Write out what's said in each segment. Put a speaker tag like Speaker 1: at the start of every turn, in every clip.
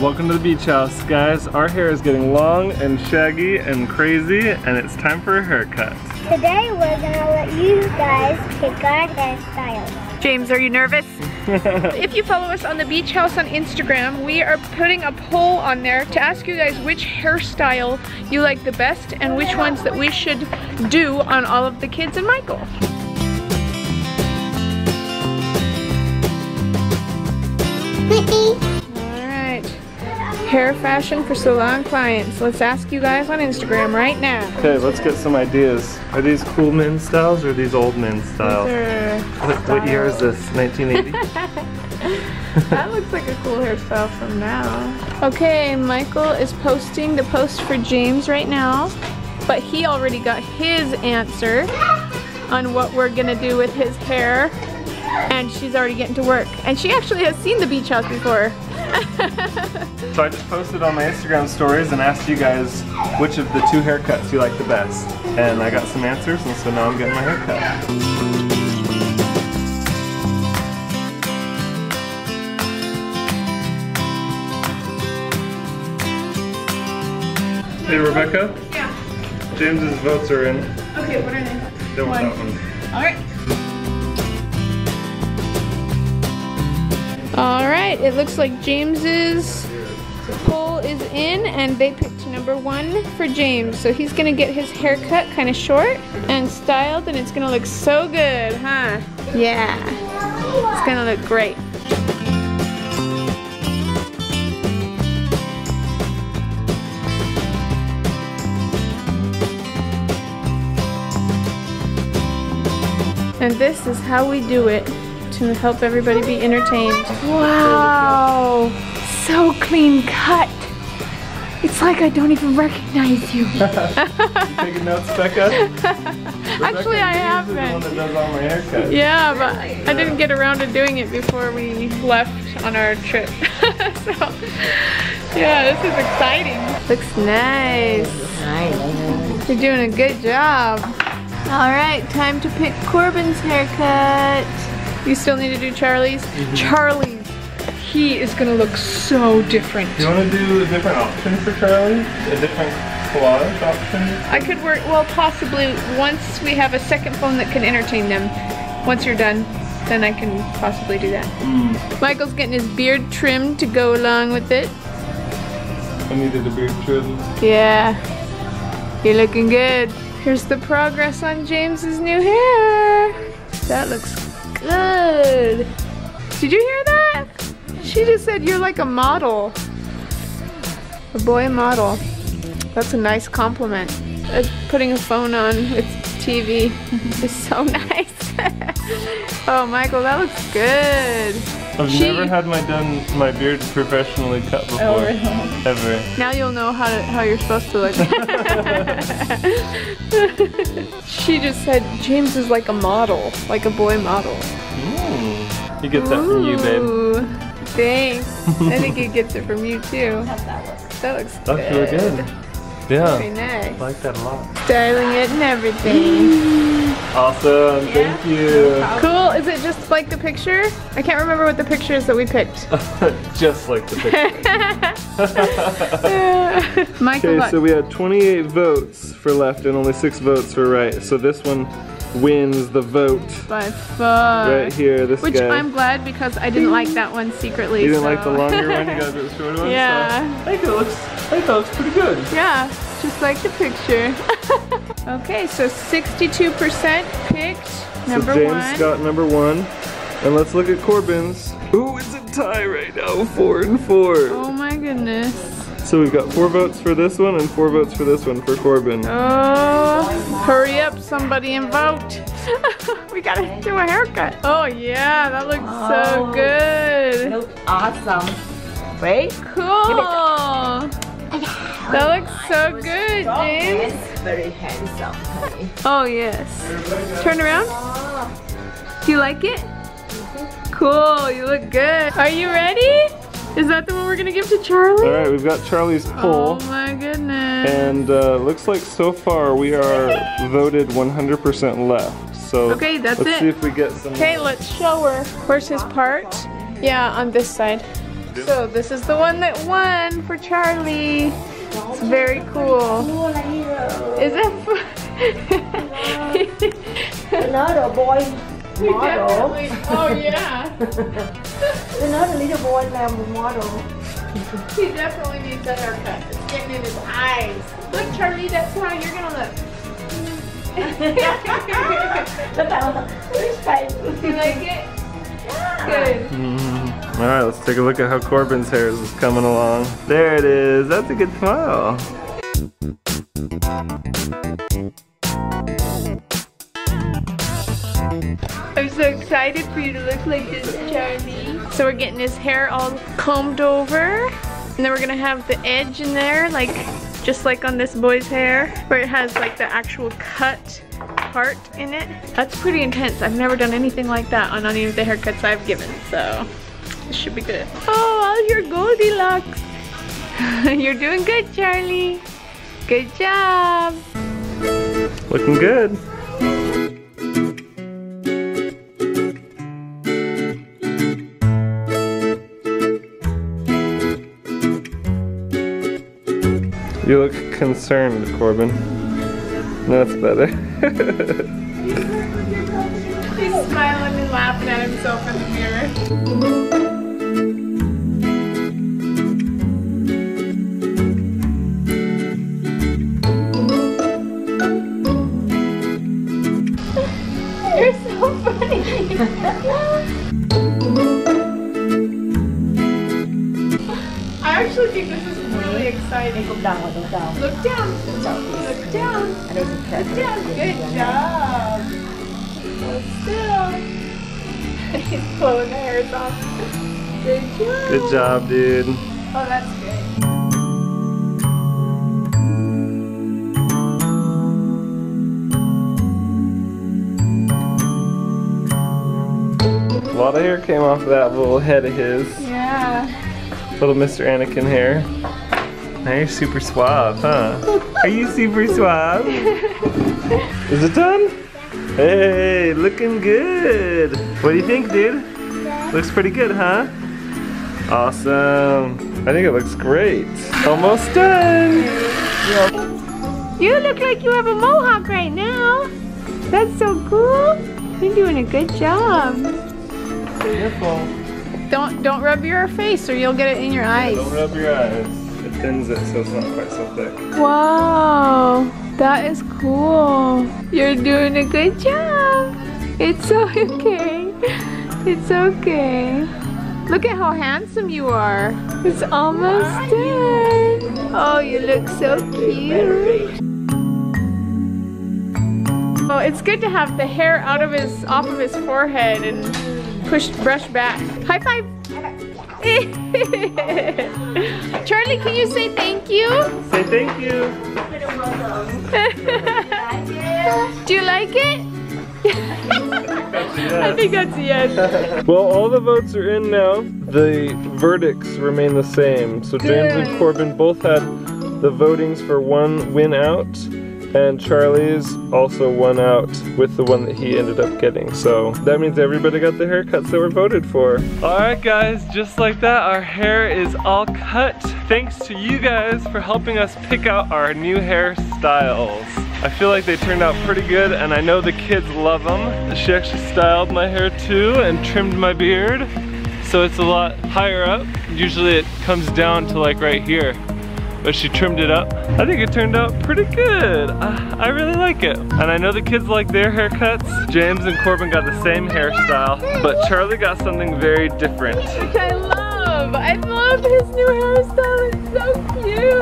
Speaker 1: Welcome to the beach house, guys. Our hair is getting long and shaggy and crazy, and it's time for a haircut.
Speaker 2: Today we're gonna let you guys pick our hairstyles.
Speaker 3: James, are you nervous? if you follow us on the Beach House on Instagram, we are putting a poll on there to ask you guys which hairstyle you like the best and which ones that we should do on all of the kids and Michael. Alright, hair fashion for salon clients. Let's ask you guys on Instagram right now.
Speaker 1: Okay, let's get some ideas. Are these cool men styles or are these old men styles? What, what year is this? 1980?
Speaker 3: that looks like a cool hairstyle from now. Okay, Michael is posting the post for James right now, but he already got his answer on what we're gonna do with his hair, and she's already getting to work. And she actually has seen the beach house before.
Speaker 1: so I just posted on my Instagram stories and asked you guys which of the two haircuts you like the best. And I got some answers, and so now I'm getting my haircut. Hey Rebecca,
Speaker 3: Yeah.
Speaker 1: James's votes are in.
Speaker 3: Okay, what are they?
Speaker 1: There was
Speaker 3: One.
Speaker 1: that one.
Speaker 3: Alright. Alright, it looks like James's poll is in and they picked number one for James. So he's gonna get his hair cut kind of short and styled and it's gonna look so good, huh? Yeah. It's gonna look great. And this is how we do it to help everybody be entertained. Wow, so clean cut. It's like I don't even recognize you.
Speaker 1: Taking notes, Becca?
Speaker 3: Actually, I have
Speaker 1: Rebecca, you're usually the one that does all my haircuts.
Speaker 3: Yeah, but I didn't get around to doing it before we left on our trip. so, yeah, this is exciting. Looks nice.
Speaker 4: Nice.
Speaker 3: You're doing a good job. All right, time to pick Corbin's haircut. You still need to do Charlie's?
Speaker 1: Mm-hmm.
Speaker 3: Charlie's. He is gonna look so different.
Speaker 1: You want to do a different option for Charlie? A different collage option?
Speaker 3: I could work, well, possibly once we have a second phone that can entertain them. Once you're done, then I can possibly do that.
Speaker 1: Mm.
Speaker 3: Michael's getting his beard trimmed to go along with it.
Speaker 1: I needed a beard trim.
Speaker 3: Yeah, you're looking good. Here's the progress on James's new hair. That looks good. Did you hear that? She just said you're like a model. A boy model. That's a nice compliment. Uh, putting a phone on with TV is so nice. oh, Michael, that looks good.
Speaker 1: I've
Speaker 3: She-
Speaker 1: never had my done my beard professionally cut before.
Speaker 3: Oh,
Speaker 1: Ever.
Speaker 3: Now you'll know how to, how you're supposed to look. she just said James is like a model, like a boy model.
Speaker 1: Mm. He gets that from you, babe.
Speaker 3: Thanks. I think he gets it from you too. That looks
Speaker 1: That's
Speaker 3: good.
Speaker 1: really good.
Speaker 3: Very
Speaker 1: Yeah.
Speaker 3: nice.
Speaker 1: I like that a lot.
Speaker 3: Styling it and everything.
Speaker 1: Awesome. Thank you.
Speaker 3: Cool. Is it just like the picture? I can't remember what the picture is that we picked.
Speaker 1: Just like the picture.
Speaker 3: Michael
Speaker 1: Okay, so we had 28 votes for left and only six votes for right. So this one wins the vote
Speaker 3: by far.
Speaker 1: right here. This
Speaker 3: Which
Speaker 1: guy.
Speaker 3: I'm glad because I didn't like that one secretly.
Speaker 1: you didn't like the longer one. You got the short one.
Speaker 3: Yeah.
Speaker 1: So I think it looks. I think that looks pretty good.
Speaker 3: Yeah, just like the picture. Okay, so 62% picked number
Speaker 1: so James
Speaker 3: one.
Speaker 1: got number one, and let's look at Corbin's. Ooh, it's a tie right now, four and four.
Speaker 3: oh my goodness.
Speaker 1: So we've got four votes for this one and four votes for this one for Corbin.
Speaker 3: Oh, hurry up, somebody, and vote. we gotta do a haircut. Oh yeah, that looks so
Speaker 4: Oh.
Speaker 3: good.
Speaker 4: Look awesome. Wait.
Speaker 3: Cool. That looks so good, James.
Speaker 4: Very handsome, honey.
Speaker 3: Oh yes. Turn around. Do you like it? Cool, you look good. Are you ready? Is that the one we're gonna give to Charlie?
Speaker 1: All right, we've got Charlie's poll.
Speaker 3: Oh my goodness.
Speaker 1: And uh, looks like so far we are voted 100% left. So
Speaker 3: Okay, that's
Speaker 1: let's
Speaker 3: it.
Speaker 1: see if we get some.
Speaker 3: Okay, let's show her. Where's his part? Yeah, on this side. So this is the one that won for Charlie. It's very cool. Is it?
Speaker 4: Another boy model.
Speaker 3: Definitely. Oh yeah.
Speaker 4: Another little boy làm model.
Speaker 3: He definitely needs a haircut. It's getting in his eyes. Look, Charlie, that's how you're gonna look.
Speaker 4: Look at his face.
Speaker 3: you like it? Good.
Speaker 1: Mhm. All right, let's take a look at how Corbin's hair is coming along. There it is. That's a good smile.
Speaker 3: I'm so excited for you to look like this, Charlie. So we're getting his hair all combed over. And then we're gonna have the edge in there, like, just like on this boy's hair, where it has like the actual cut part in it. That's pretty intense. I've never done anything like that on any of the haircuts I've given, so this should be good. Oh, all your Goldilocks. You're doing good, Charlie. Good job.
Speaker 1: Looking good. You look concerned, Corbin. That's better.
Speaker 3: He's smiling and laughing at himself in the mirror. Think this is really exciting.
Speaker 4: Look down, rồi, đầu.
Speaker 3: Look down. Look down.
Speaker 4: Ở đây
Speaker 3: Look down. Good job. Hold still. He's pulling the hairs off. Good job.
Speaker 1: Good job, dude.
Speaker 3: Oh, that's good.
Speaker 1: A lot of hair came off of that little head of his. Little Mr. Anakin hair. Now you're super suave, huh? Are you super suave? Is it done? Hey, looking good. What do you think, dude? Looks pretty good, huh? Awesome. I think it looks great. Almost done.
Speaker 3: You look like you have a mohawk right now. That's so cool. You're doing a good job.
Speaker 1: Careful.
Speaker 3: Don't don't rub your face or you'll get it in your eyes.
Speaker 1: Don't rub your eyes. It thins it so it's not quite so thick.
Speaker 3: Wow, that is cool. You're doing a good job. It's okay. It's okay. Look at how handsome you are. It's almost done. Oh, you look so cute. Oh, it's good to have the hair out of his off of his forehead and pushed brush back. High five. Charlie, can you say thank you?
Speaker 1: Say thank you.
Speaker 3: Do you like it? I think that's a yes.
Speaker 1: Well, all the votes are in now. The verdicts remain the same. So James and Corbin both had the votings for one win out, and Charlie's also won out with the one that he ended up getting. So that means everybody got the haircuts that were voted for. All right, guys, just like that, our hair is all cut. Thanks to you guys for helping us pick out our new hairstyles. I feel like they turned out pretty good and I know the kids love them. She actually styled my hair too and trimmed my beard. So it's a lot higher up. Usually it comes down to like right here. But she trimmed it up. I think it turned out pretty good. Uh, I really like it. And I know the kids like their haircuts. James and Corbin got the same hairstyle, but Charlie got something very different.
Speaker 3: Which I love. I love his new hairstyle. It's so cute.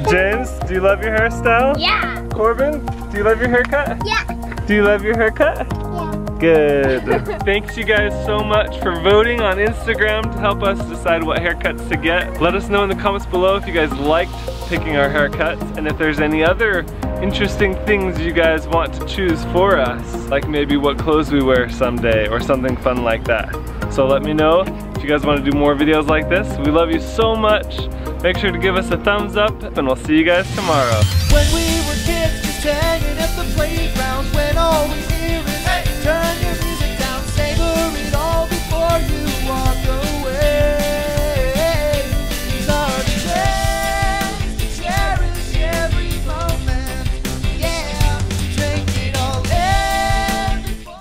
Speaker 1: James, do you love your hairstyle?
Speaker 2: Yeah.
Speaker 1: Corbin, do you love your haircut?
Speaker 2: Yeah.
Speaker 1: Do you love your haircut?
Speaker 2: Yeah.
Speaker 1: Good. Thanks you guys so much for voting on Instagram to help us decide what haircuts to get. Let us know in the comments below if you guys liked picking our haircuts and if there's any other interesting things you guys want to choose for us. Like maybe what clothes we wear someday or something fun like that. So let me know if you guys want to do more videos like this. We love you so much. Make sure to give us a thumbs up and we'll see you guys tomorrow.